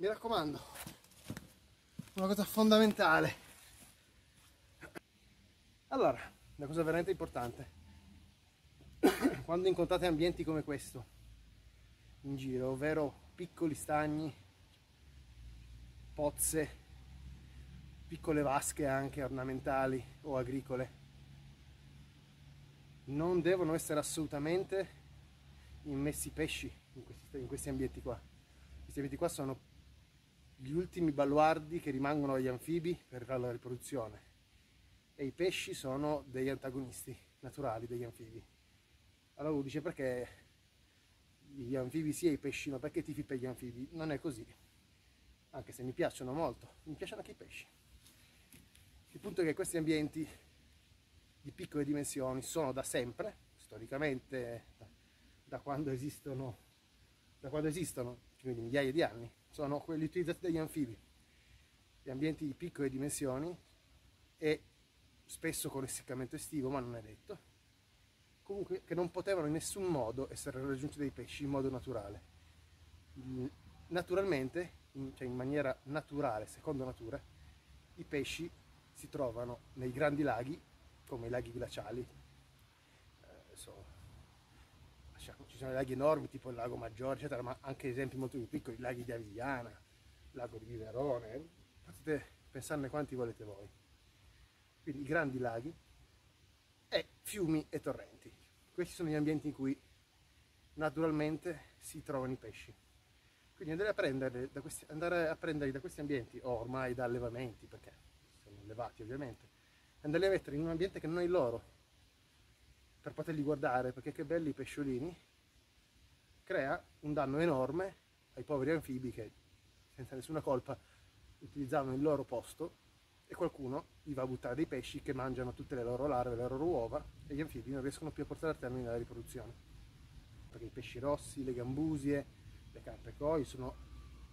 mi raccomando, una cosa fondamentale. Allora, una cosa veramente importante. Quando incontrate ambienti come questo in giro, ovvero piccoli stagni, pozze, piccole vasche anche ornamentali o agricole, non devono essere assolutamente immessi pesci in questi, in questi ambienti qua. Questi ambienti qua sono gli ultimi baluardi che rimangono agli anfibi per la riproduzione e i pesci sono degli antagonisti naturali degli anfibi. Allora uno dice perché gli anfibi sì e i pesci no, perché tifi per gli anfibi? Non è così, anche se mi piacciono molto, mi piacciono anche i pesci. Il punto è che questi ambienti di piccole dimensioni sono da sempre, storicamente da quando esistono, da quando esistono, quindi migliaia di anni, sono quelli utilizzati dagli anfibi. Gli ambienti di piccole dimensioni e spesso con essiccamento estivo, ma non è detto, comunque che non potevano in nessun modo essere raggiunti dai pesci in modo naturale. Naturalmente, in, cioè in maniera naturale, secondo natura, i pesci si trovano nei grandi laghi, come i laghi glaciali. Eh, so, ci sono laghi enormi, tipo il lago Maggiore, eccetera, ma anche esempi molto più piccoli, i laghi di Avigliana, il lago di Viverone, potete pensarne quanti volete voi. Quindi grandi laghi e fiumi e torrenti. Questi sono gli ambienti in cui naturalmente si trovano i pesci. Quindi andare a, da questi, andare a prenderli da questi ambienti, o ormai da allevamenti, perché sono allevati ovviamente, andarli a mettere in un ambiente che non è il loro, per poterli guardare, perché che belli i pesciolini, crea un danno enorme ai poveri anfibi che senza nessuna colpa utilizzavano il loro posto e qualcuno gli va a buttare dei pesci che mangiano tutte le loro larve, le loro uova e gli anfibi non riescono più a portare a termine la riproduzione. Perché i pesci rossi, le gambusie, le carpe koi sono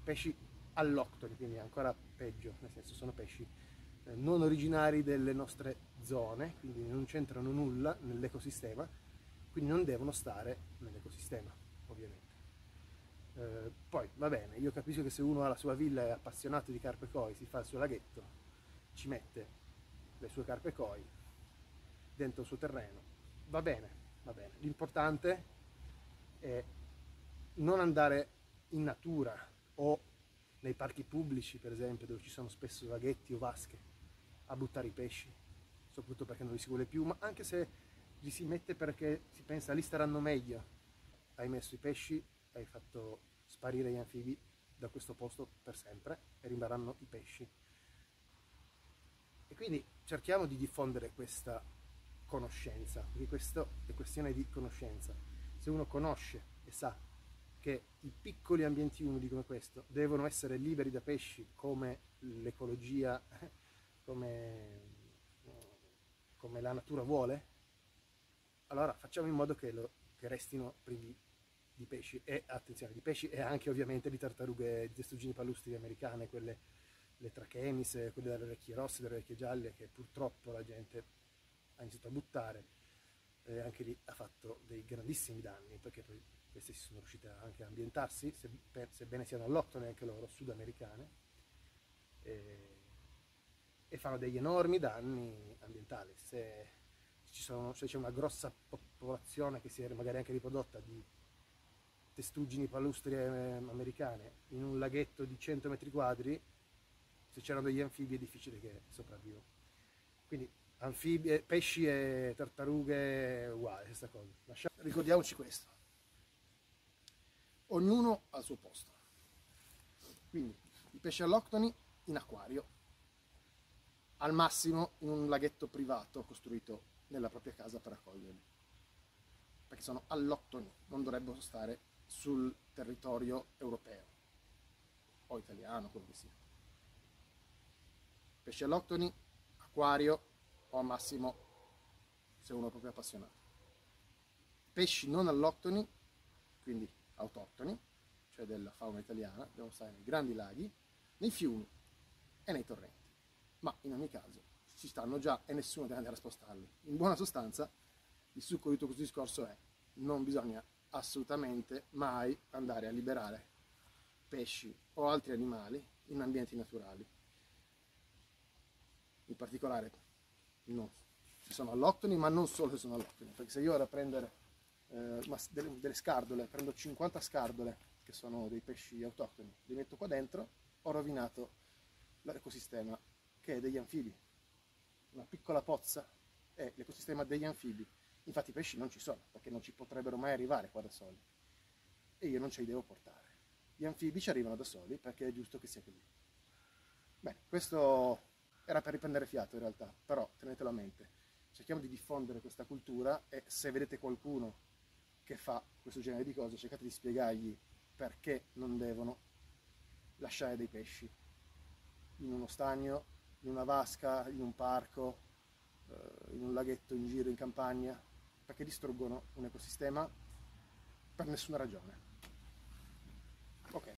pesci alloctoni, quindi ancora peggio, nel senso sono pesci eh, non originari delle nostre zone, quindi non c'entrano nulla nell'ecosistema, quindi non devono stare nell'ecosistema, ovviamente. Eh, poi va bene, io capisco che se uno ha la sua villa e è appassionato di carpe koi, si fa il suo laghetto, ci mette le sue carpe koi dentro il suo terreno, va bene, va bene. L'importante è non andare in natura o nei parchi pubblici, per esempio, dove ci sono spesso laghetti o vasche, a buttare i pesci, soprattutto perché non li si vuole più, ma anche se li si mette perché si pensa lì staranno meglio. Hai messo i pesci, hai fatto sparire gli anfibi da questo posto per sempre e rimarranno i pesci. E quindi cerchiamo di diffondere questa conoscenza, perché questo è questione di conoscenza. Se uno conosce e sa che i piccoli ambienti umidi come questo devono essere liberi da pesci come l'ecologia, come, come, la natura vuole, allora facciamo in modo che, lo, che restino privi di pesci e attenzione di pesci e anche ovviamente di tartarughe, di testuggini palustri americane, quelle le trachemis, quelle dalle orecchie rosse, dalle orecchie gialle, che purtroppo la gente ha iniziato a buttare, eh, anche lì ha fatto dei grandissimi danni, perché poi queste si sono riuscite anche a ambientarsi, sebbene siano alloctone anche loro, sudamericane, e, e fanno degli enormi danni ambientali. Se c'è una grossa popolazione che si è magari anche riprodotta di testuggini palustri eh, americane in un laghetto di 100 metri quadri, se c'erano degli anfibi è difficile che sopravvivano. Quindi anfibi, eh, pesci e tartarughe uguale, questa cosa. Lasciamo, ricordiamoci questo. Ognuno al suo posto. Quindi i pesci alloctoni in acquario, al massimo in un laghetto privato costruito nella propria casa per accoglierli. Perché sono alloctoni, non dovrebbero stare sul territorio europeo o italiano, quello che sia pesci alloctoni, acquario o al massimo se uno è proprio appassionato. Pesci non alloctoni, quindi autoctoni, cioè della fauna italiana, devono stare nei grandi laghi, nei fiumi e nei torrenti. Ma in ogni caso ci stanno già e nessuno deve andare a spostarli. In buona sostanza, il succo di tutto questo discorso è non bisogna assolutamente mai andare a liberare pesci o altri animali in ambienti naturali. In particolare no, se sono alloctoni, ma non solo se sono alloctoni, perché se io vado a prendere eh, delle, delle scardole, prendo 50 scardole, che sono dei pesci autoctoni, li metto qua dentro, ho rovinato l'ecosistema che è degli anfibi. Una piccola pozza è l'ecosistema degli anfibi. Infatti i pesci non ci sono, perché non ci potrebbero mai arrivare qua da soli. E io non ce li devo portare. Gli anfibi ci arrivano da soli perché è giusto che sia così. Bene, questo era per riprendere fiato in realtà, però tenetelo a mente. Cerchiamo di diffondere questa cultura e se vedete qualcuno che fa questo genere di cose, cercate di spiegargli perché non devono lasciare dei pesci in uno stagno, in una vasca, in un parco, eh, in un laghetto in giro in campagna, perché distruggono un ecosistema per nessuna ragione. Ok.